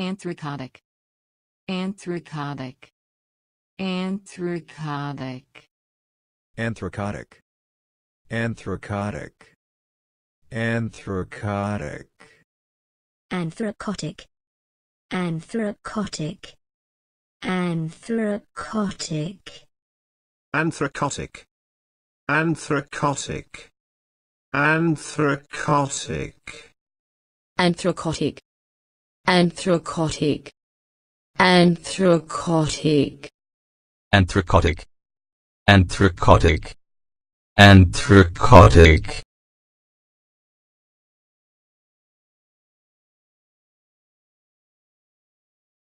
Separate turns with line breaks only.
Anthracotic. Anthracotic. Anthracotic.
Anthracotic. Anthracotic. Anthracotic.
Anthracotic. Anthracotic. Anthracotic.
Anthracotic. Anthracotic. Anthracotic.
Anthracotic. Anthracotic. Anthracotic.
anthracotic, anthracotic, anthracotic.